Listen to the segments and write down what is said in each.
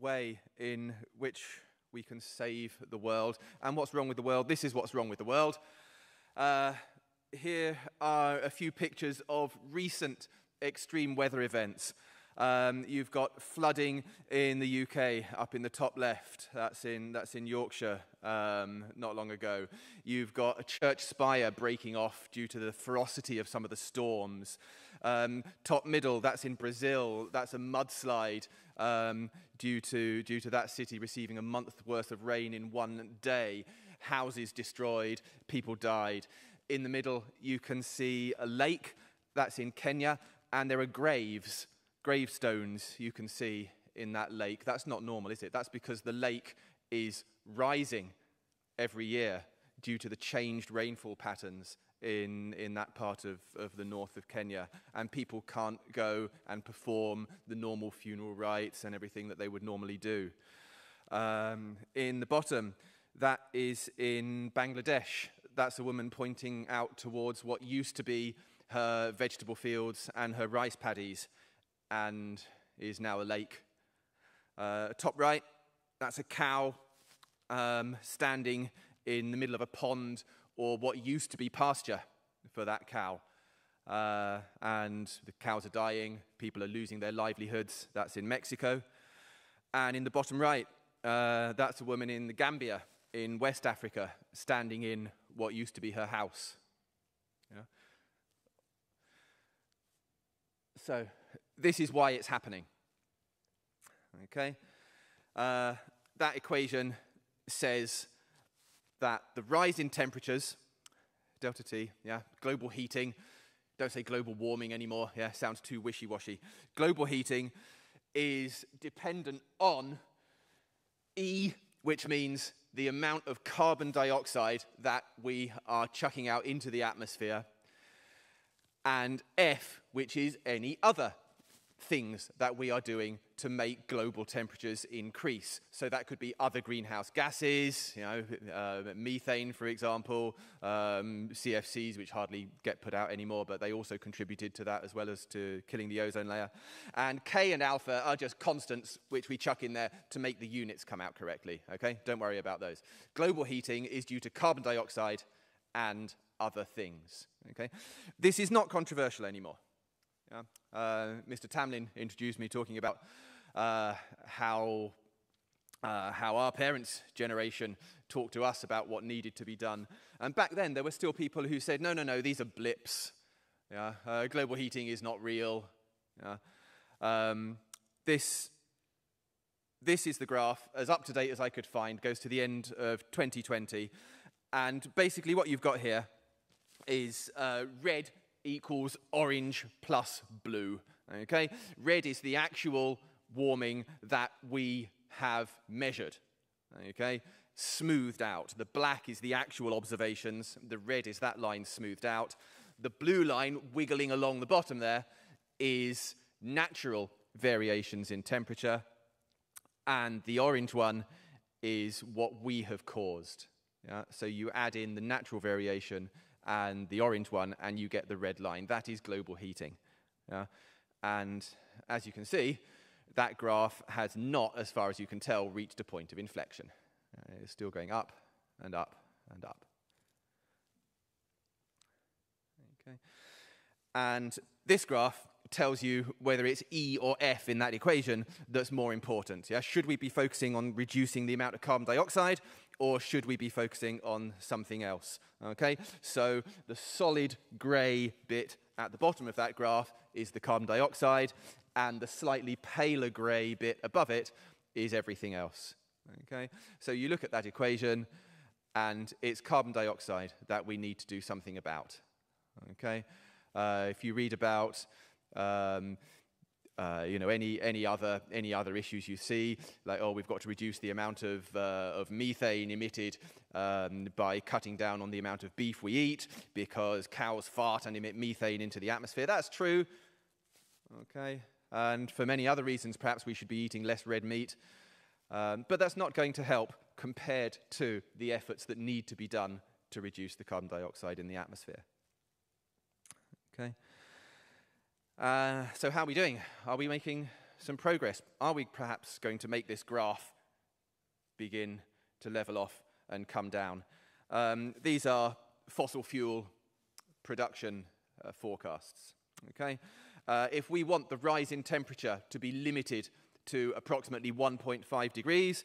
way in which we can save the world. And what's wrong with the world? This is what's wrong with the world. Uh, here are a few pictures of recent extreme weather events. Um, you've got flooding in the UK up in the top left. That's in, that's in Yorkshire um, not long ago. You've got a church spire breaking off due to the ferocity of some of the storms. Um, top middle, that's in Brazil. That's a mudslide um, due, to, due to that city receiving a month's worth of rain in one day. Houses destroyed, people died. In the middle, you can see a lake. That's in Kenya. And there are graves gravestones you can see in that lake. That's not normal, is it? That's because the lake is rising every year due to the changed rainfall patterns in, in that part of, of the north of Kenya. And people can't go and perform the normal funeral rites and everything that they would normally do. Um, in the bottom, that is in Bangladesh. That's a woman pointing out towards what used to be her vegetable fields and her rice paddies and is now a lake. Uh, top right, that's a cow um, standing in the middle of a pond or what used to be pasture for that cow. Uh, and the cows are dying, people are losing their livelihoods. That's in Mexico. And in the bottom right, uh, that's a woman in the Gambia in West Africa standing in what used to be her house. Yeah. So, this is why it's happening. Okay? Uh, that equation says that the rise in temperatures, delta T, yeah, global heating, don't say global warming anymore, yeah, sounds too wishy washy. Global heating is dependent on E, which means the amount of carbon dioxide that we are chucking out into the atmosphere, and F, which is any other things that we are doing to make global temperatures increase. So that could be other greenhouse gases, you know, uh, methane, for example, um, CFCs, which hardly get put out anymore, but they also contributed to that as well as to killing the ozone layer. And K and alpha are just constants which we chuck in there to make the units come out correctly. Okay, don't worry about those. Global heating is due to carbon dioxide and other things. Okay, this is not controversial anymore. Yeah? Uh, Mr. Tamlin introduced me talking about uh, how, uh, how our parents' generation talked to us about what needed to be done. And back then, there were still people who said, no, no, no, these are blips. Yeah? Uh, global heating is not real. Yeah? Um, this, this is the graph, as up to date as I could find, goes to the end of 2020. And basically, what you've got here is uh, red equals orange plus blue. Okay? Red is the actual warming that we have measured. Okay? Smoothed out. The black is the actual observations. The red is that line smoothed out. The blue line wiggling along the bottom there is natural variations in temperature. And the orange one is what we have caused. Yeah? So you add in the natural variation and the orange one, and you get the red line. That is global heating. Yeah? And as you can see, that graph has not, as far as you can tell, reached a point of inflection. Uh, it's still going up and up and up. Okay. And this graph tells you whether it's E or F in that equation that's more important. Yeah? Should we be focusing on reducing the amount of carbon dioxide or should we be focusing on something else? Okay, so the solid grey bit at the bottom of that graph is the carbon dioxide, and the slightly paler grey bit above it is everything else. Okay, so you look at that equation, and it's carbon dioxide that we need to do something about. Okay, uh, if you read about um, uh, you know, any, any, other, any other issues you see, like, oh, we've got to reduce the amount of, uh, of methane emitted um, by cutting down on the amount of beef we eat because cows fart and emit methane into the atmosphere. That's true. Okay. And for many other reasons, perhaps we should be eating less red meat. Um, but that's not going to help compared to the efforts that need to be done to reduce the carbon dioxide in the atmosphere. Okay. Uh, so, how are we doing? Are we making some progress. Are we perhaps going to make this graph begin to level off and come down? Um, these are fossil fuel production uh, forecasts. Okay? Uh, if we want the rise in temperature to be limited to approximately 1.5 degrees,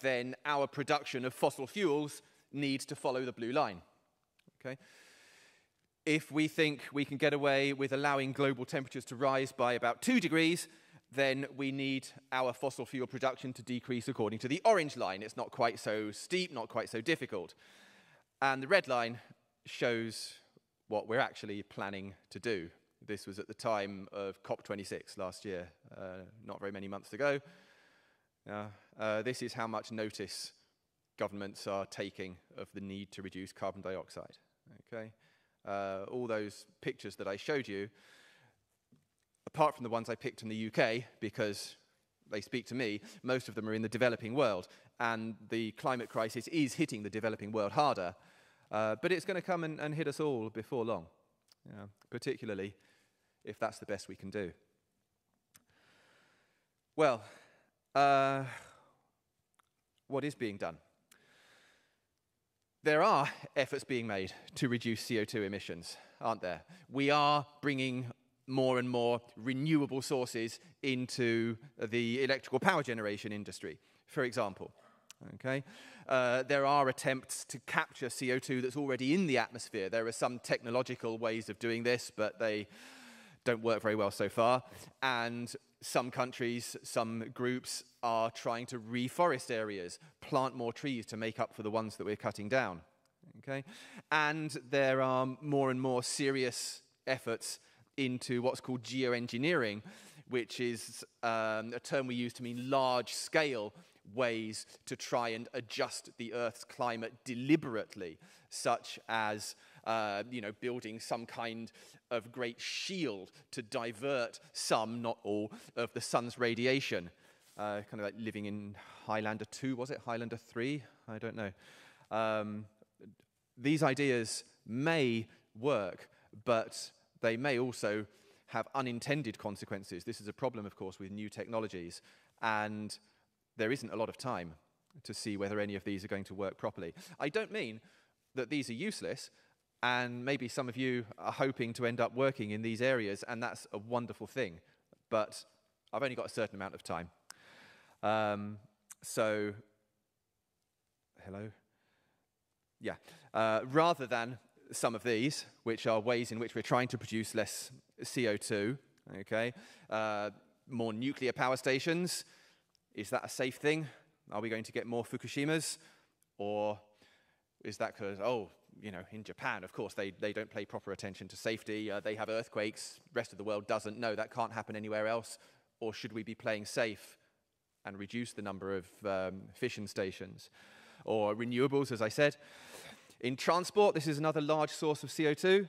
then our production of fossil fuels needs to follow the blue line. Okay? If we think we can get away with allowing global temperatures to rise by about 2 degrees, then we need our fossil fuel production to decrease according to the orange line. It's not quite so steep, not quite so difficult. And the red line shows what we're actually planning to do. This was at the time of COP26 last year, uh, not very many months ago. Uh, uh, this is how much notice governments are taking of the need to reduce carbon dioxide. Okay? Uh, all those pictures that I showed you, apart from the ones I picked in the UK, because they speak to me, most of them are in the developing world. And the climate crisis is hitting the developing world harder. Uh, but it's going to come and, and, hit us all before long, yeah, particularly if that's the best we can do. Well, uh, what is being done? There are efforts being made to reduce CO2 emissions, aren't there? We are bringing more and more renewable sources into the electrical power generation industry, for example. Okay? Uh, there are attempts to capture CO2 that's already in the atmosphere. There are some technological ways of doing this, but they don't work very well so far. And some countries, some groups are trying to reforest areas, plant more trees to make up for the ones that we're cutting down. Okay? And there are more and more serious efforts into what's called geoengineering, which is um, a term we use to mean large scale ways to try and adjust the Earth's climate deliberately, such as uh, you know, building some kind of great shield to divert some, not all, of the sun's radiation. Uh, kind of like living in Highlander 2, was it? Highlander 3? I don't know. Um, these ideas may work, but they may also have unintended consequences. This is a problem, of course, with new technologies, and there isn't a lot of time to see whether any of these are going to work properly. I don't mean that these are useless. And maybe some of you are hoping to end up working in these areas, and that's a wonderful thing. But I've only got a certain amount of time. Um, so, hello? Yeah. Uh, rather than some of these, which are ways in which we're trying to produce less CO2, okay, uh, more nuclear power stations, is that a safe thing? Are we going to get more Fukushimas? Or is that because, oh, you know, in Japan, of course, they, they don't pay proper attention to safety. Uh, they have earthquakes. Rest of the world doesn't. No, that can't happen anywhere else. Or should we be playing safe and reduce the number of um, fission stations? Or renewables, as I said. In transport, this is another large source of CO2.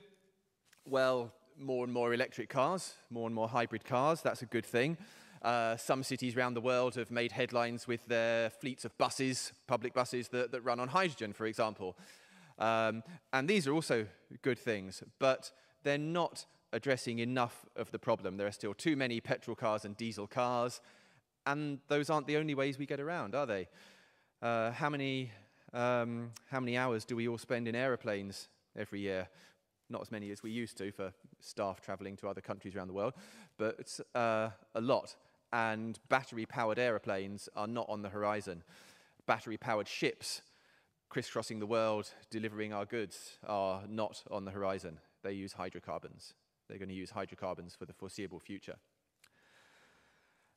Well, more and more electric cars, more and more hybrid cars. That's a good thing. Uh, some cities around the world have made headlines with their fleets of buses, public buses that, that run on hydrogen, for example. Um, and these are also good things, but they're not addressing enough of the problem. There are still too many petrol cars and diesel cars, and those aren't the only ways we get around, are they? Uh, how, many, um, how many hours do we all spend in aeroplanes every year? Not as many as we used to for staff traveling to other countries around the world, but uh, a lot. And battery powered aeroplanes are not on the horizon. Battery powered ships crisscrossing the world, delivering our goods, are not on the horizon. They use hydrocarbons. They're going to use hydrocarbons for the foreseeable future.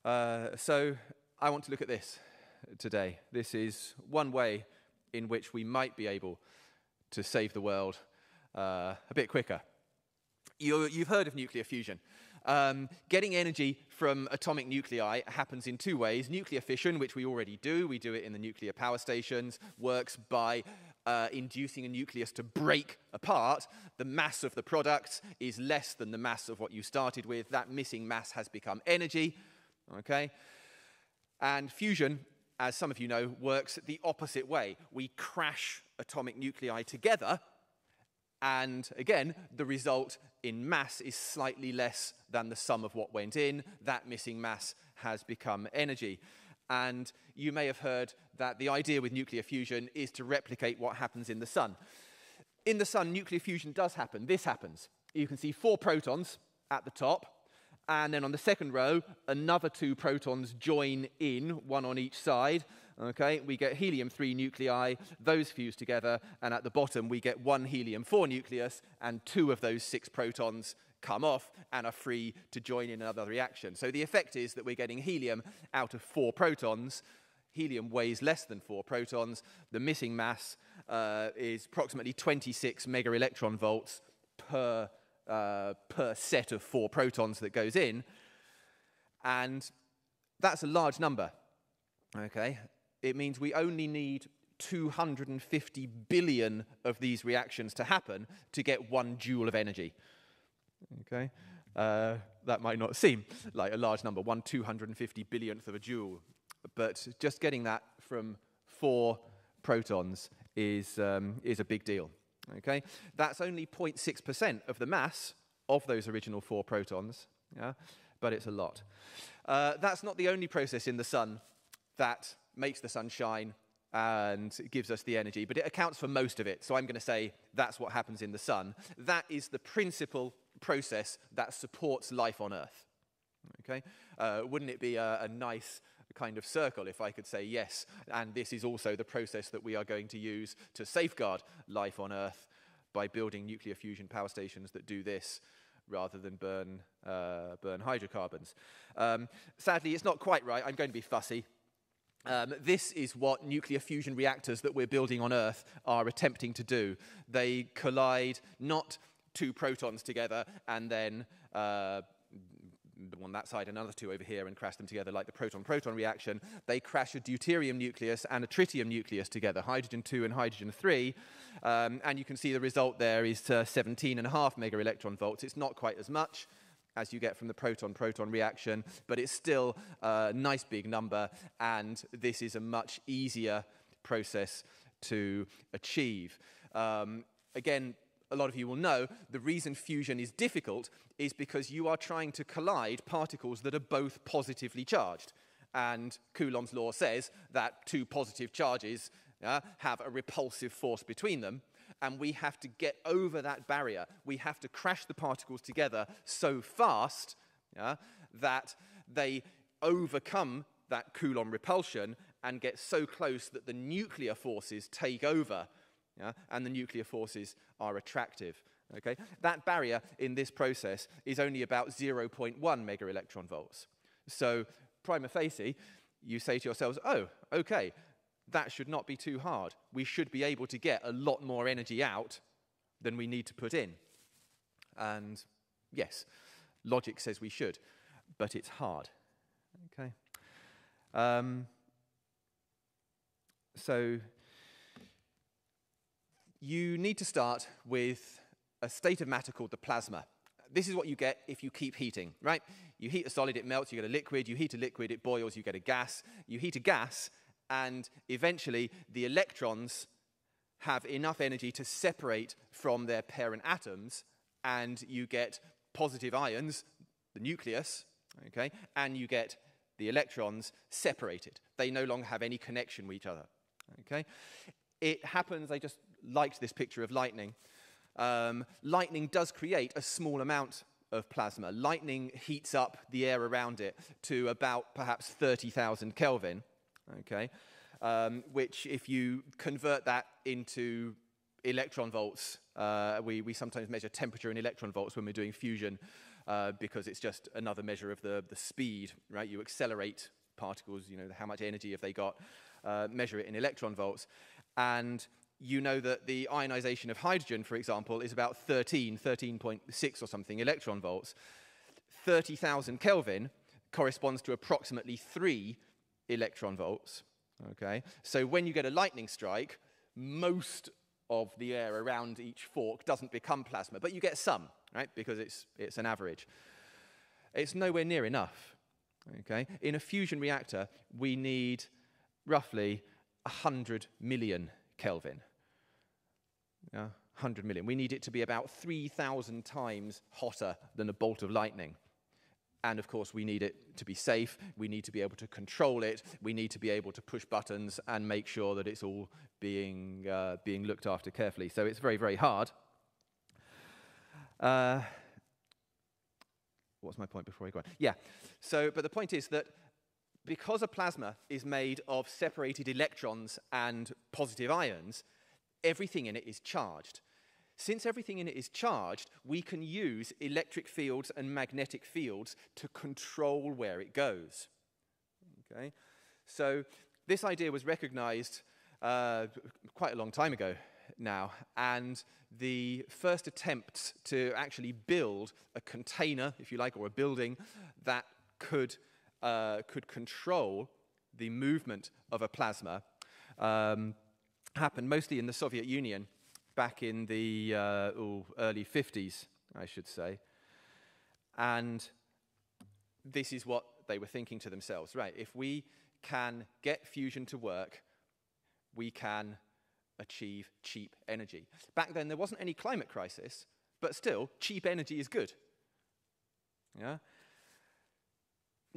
Uh, so I want to look at this today. This is one way in which we might be able to save the world uh, a bit quicker. You, have heard of nuclear fusion. Um, getting energy from atomic nuclei happens in two ways. Nuclear fission, which we already do, we do it in the nuclear power stations, works by uh, inducing a nucleus to break apart. The mass of the product is less than the mass of what you started with. That missing mass has become energy. Okay? And fusion, as some of you know, works the opposite way. We crash atomic nuclei together And again, the result in mass is slightly less than the sum of what went in. That missing mass has become energy. And you may have heard that the idea with nuclear fusion is to replicate what happens in the sun. In the sun, nuclear fusion does happen. This happens. You can see four protons at the top, and then on the second row, another two protons join in, one on each side. Okay, we get helium 3 nuclei, those fuse together, and at the bottom we get one helium 4 nucleus, and two of those six protons come off and are free to join in another reaction. So the effect is that we're getting helium out of four protons. Helium weighs less than four protons. The missing mass uh, is approximately 26 mega electron volts per, uh, per set of four protons that goes in. And that's a large number. Okay? It means we only need 250 billion of these reactions to happen to get one joule of energy. Okay? Uh, that might not seem like a large number, one 250 billionth of a joule. But just getting that from four protons is, um, is a big deal. Okay? That's only 0.6% of the mass of those original four protons, yeah? but it's a lot. Uh, that's not the only process in the sun that makes the sun shine and gives us the energy, but it accounts for most of it. So I'm going to say that's what happens in the sun. That is the principal process that supports life on Earth. Okay? Uh, wouldn't it be a, a nice kind of circle if I could say yes, and this is also the process that we are going to use to safeguard life on Earth by building nuclear fusion power stations that do this rather than burn, uh, burn hydrocarbons. Um, sadly, it's not quite right. I'm going to be fussy. Um, this is what nuclear fusion reactors that we're building on Earth are attempting to do. They collide not two protons together and then uh, on that side, another two over here, and crash them together like the proton-proton reaction. They crash a deuterium nucleus and a tritium nucleus together, hydrogen 2 and hydrogen 3. Um, and you can see the result there is uh, 17.5 mega electron volts. It's not quite as much as you get from the proton-proton reaction, but it's still a nice big number, and this is a much easier process to achieve. Um, again, a lot of you will know, the reason fusion is difficult is because you are trying to collide particles that are both positively charged. And Coulomb's law says that two positive charges uh, have a repulsive force between them. And we have to get over that barrier. We have to crash the particles together so fast uh, that they overcome that Coulomb repulsion and get so close that the nuclear forces take over yeah? and the nuclear forces are attractive. Okay? That barrier in this process is only about 0.1 mega electron volts. So, prima facie, you say to yourselves, oh, okay, that should not be too hard. We should be able to get a lot more energy out than we need to put in. And yes, logic says we should, but it's hard. Okay? Um, so, you need to start with a state of matter called the plasma. This is what you get if you keep heating, right? You heat a solid, it melts, you get a liquid. You heat a liquid, it boils, you get a gas. You heat a gas, and eventually the electrons have enough energy to separate from their parent atoms, and you get positive ions, the nucleus, okay, and you get the electrons separated. They no longer have any connection with each other, okay? It happens, I just liked this picture of lightning. Um, lightning does create a small amount of plasma. Lightning heats up the air around it to about perhaps 30,000 Kelvin, okay? Um, which, if you convert that into electron volts, uh, we, we sometimes measure temperature in electron volts when we're doing fusion uh, because it's just another measure of the, the speed, right? You accelerate particles, you know, how much energy have they got, uh, measure it in electron volts. And you know that the ionization of hydrogen, for example, is about 13, 13.6 or something electron volts. 30,000 Kelvin corresponds to approximately 3 electron volts. Okay? So when you get a lightning strike, most of the air around each fork doesn't become plasma, but you get some, right? Because it's, it's an average. It's nowhere near enough. Okay? In a fusion reactor, we need roughly 100 million Kelvin. Yeah, 100 million. We need it to be about 3,000 times hotter than a bolt of lightning. And of course, we need it to be safe. We need to be able to control it. We need to be able to push buttons and make sure that it's all being, uh, being looked after carefully. So it's very, very hard. Uh, what's my point before I go on? Yeah. So, but the point is that because a plasma is made of separated electrons and positive ions, everything in it is charged. Since everything in it is charged, we can use electric fields and magnetic fields to control where it goes. Okay? So this idea was recognized uh, quite a long time ago now, and the first attempts to actually build a container, if you like, or a building that could, uh, could control the movement of a plasma um, happened mostly in the Soviet Union back in the uh, ooh, early 50s, I should say. And this is what they were thinking to themselves right, if we can get fusion to work, we can achieve cheap energy. Back then, there wasn't any climate crisis, but still, cheap energy is good. Yeah?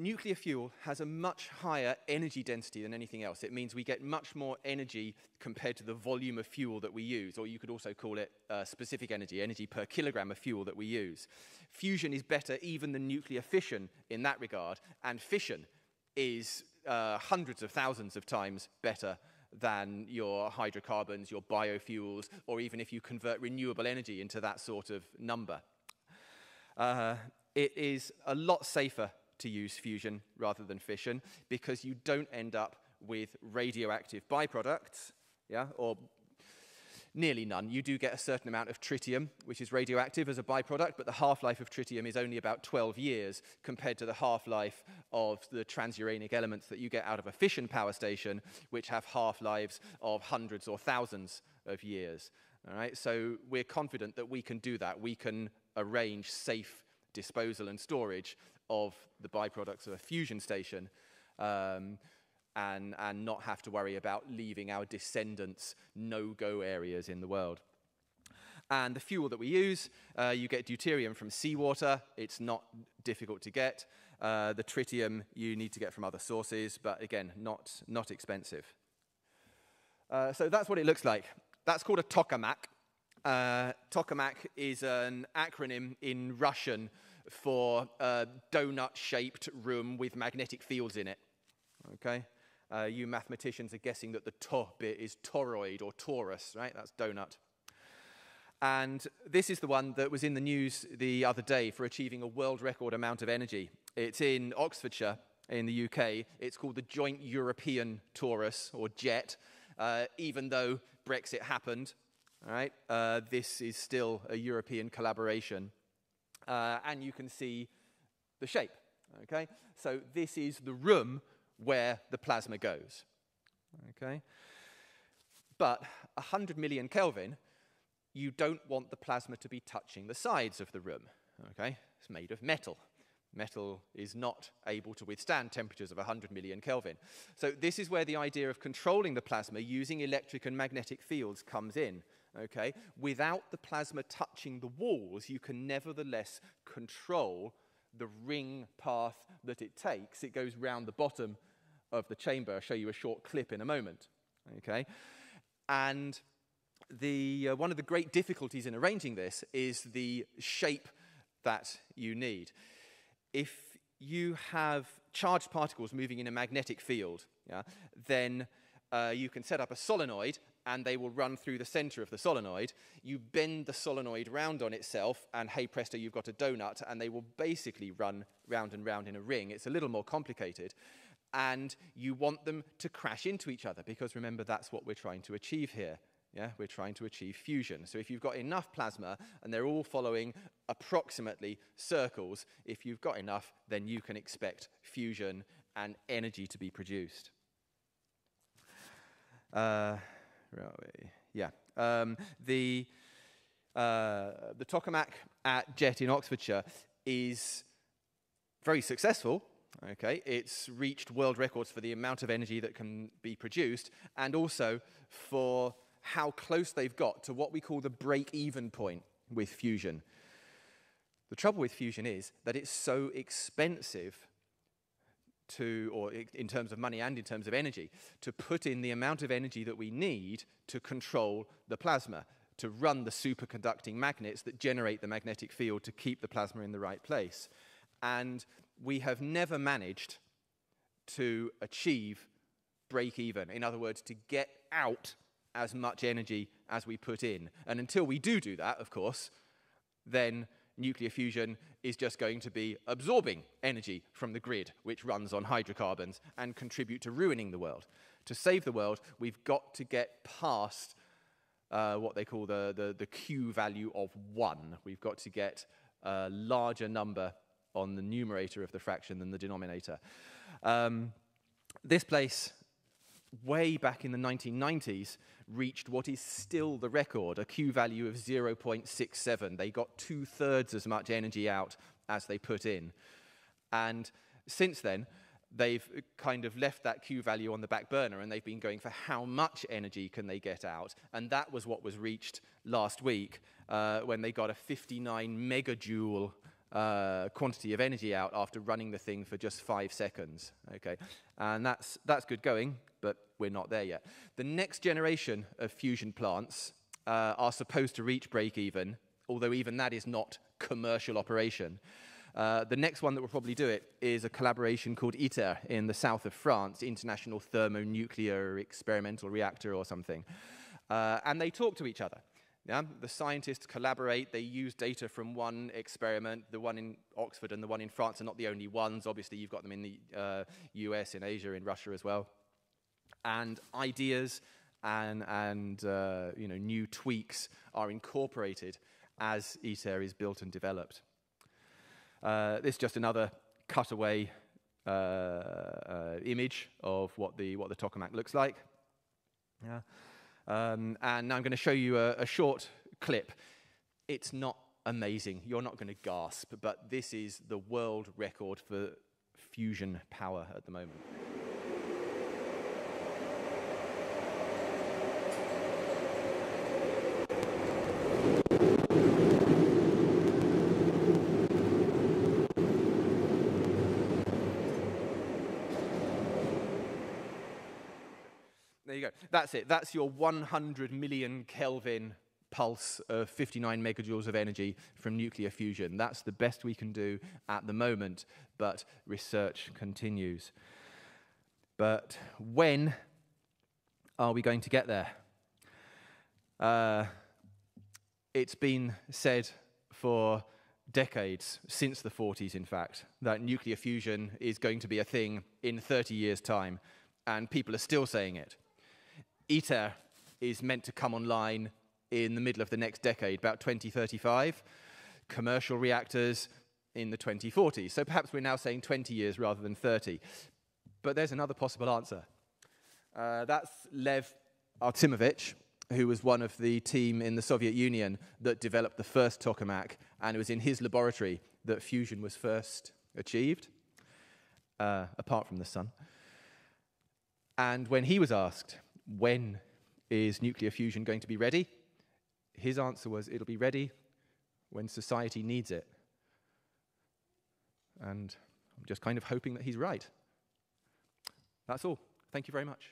Nuclear fuel has a much higher energy density than anything else. It means we get much more energy compared to the volume of fuel that we use, or you could also call it uh, specific energy, energy per kilogram of fuel that we use. Fusion is better even than nuclear fission in that regard, and fission is uh, hundreds of thousands of times better than your hydrocarbons, your biofuels, or even if you convert renewable energy into that sort of number. Uh, it is a lot safer to use fusion rather than fission because you don't end up with radioactive byproducts, yeah, or nearly none. You do get a certain amount of tritium, which is radioactive as a byproduct, but the half-life of tritium is only about 12 years compared to the half-life of the transuranic elements that you get out of a fission power station, which have half-lives of hundreds or thousands of years. All right, so we're confident that we can do that. We can arrange safe disposal and storage of the byproducts of a fusion station um, and, and not have to worry about leaving our descendants no-go areas in the world. And the fuel that we use, uh, you get deuterium from seawater. It's not difficult to get. Uh, the tritium you need to get from other sources, but again, not, not expensive. Uh, so that's what it looks like. That's called a tokamak. Uh, tokamak is an acronym in Russian for a donut shaped room with magnetic fields in it. Okay? Uh, you mathematicians are guessing that the to bit is toroid or torus, right? That's donut. And this is the one that was in the news the other day for achieving a world record amount of energy. It's in Oxfordshire in the UK. It's called the Joint European Torus or JET. Uh, even though Brexit happened, all right, uh, this is still a European collaboration uh, and you can see the shape. Okay? So this is the room where the plasma goes. Okay? But 100 million Kelvin, you don't want the plasma to be touching the sides of the room. Okay? It's made of metal. Metal is not able to withstand temperatures of 100 million Kelvin. So this is where the idea of controlling the plasma using electric and magnetic fields comes in okay, without the plasma touching the walls, you can nevertheless control the ring path that it takes. It goes round the bottom of the chamber. I'll show you a short clip in a moment, okay? And the, uh, one of the great difficulties in arranging this is the shape that you need. If you have charged particles moving in a magnetic field, yeah, then uh, you can set up a solenoid and they will run through the center of the solenoid. You bend the solenoid round on itself, and hey presto, you've got a donut, and they will basically run round and round in a ring. It's a little more complicated. And you want them to crash into each other, because remember, that's what we're trying to achieve here. Yeah, we're trying to achieve fusion. So if you've got enough plasma and they're all following approximately circles, if you've got enough, then you can expect fusion and energy to be produced. Uh. Yeah. Um, the, uh, the tokamak at JET in Oxfordshire is very successful. Okay, it's reached world records for the amount of energy that can be produced, and also for how close they've got to what we call the break even point with fusion. The trouble with fusion is that it's so expensive to, or in terms of money and in terms of energy, to put in the amount of energy that we need to control the plasma, to run the superconducting magnets that generate the magnetic field to keep the plasma in the right place. And we have never managed to achieve break even. In other words, to get out as much energy as we put in. And until we do do that, of course, then nuclear fusion is just going to be absorbing energy from the grid, which runs on hydrocarbons, and contribute to ruining the world. To save the world, we've got to get past uh, what they call the, the, the Q value of 1. We've got to get a larger number on the numerator of the fraction than the denominator. Um, this place, way back in the 1990s, reached what is still the record, a Q value of 0.67. They got two thirds as much energy out as they put in. And since then, they've kind of left that Q value on the back burner and they've been going for how much energy can they get out. And that was what was reached last week uh, when they got a 59 megajoule uh, quantity of energy out after running the thing for just five seconds. Okay, and that's that's good going, but we're not there yet. The next generation of fusion plants uh, are supposed to reach break even, although even that is not commercial operation. Uh, the next one that will probably do it is a collaboration called ITER in the south of France, International Thermonuclear Experimental Reactor or something. Uh, and they talk to each other. Yeah? The scientists collaborate, they use data from one experiment, the one in Oxford and the one in France are not the only ones. Obviously, you've got them in the uh, US, in Asia, in Russia as well. And ideas and, and uh, you know, new tweaks are incorporated as ITER is built and developed. Uh, this is just another cutaway uh, uh, image of what the, what the tokamak looks like. Yeah. Um, and now I'm going to show you a, a short clip. It's not amazing. You're not going to gasp, but this is the world record for fusion power at the moment. You go. That's it. That's your 100 million Kelvin pulse of 59 megajoules of energy from nuclear fusion. That's the best we can do at the moment, but research continues. But when are we going to get there? Uh, it's been said for decades, since the 40s, in fact, that nuclear fusion is going to be a thing in 30 years' time, and people are still saying it. ITER is meant to come online in the middle of the next decade, about 2035. Commercial reactors in the 2040s. So perhaps we're now saying 20 years rather than 30. But there's another possible answer. Uh, that's Lev Artsimovich, who was one of the team in the Soviet Union that developed the first tokamak, and it was in his laboratory that fusion was first achieved, uh, apart from the sun. And when he was asked, when is nuclear fusion going to be ready? His answer was, it'll be ready when society needs it. And I'm just kind of hoping that he's right. That's all. Thank you very much.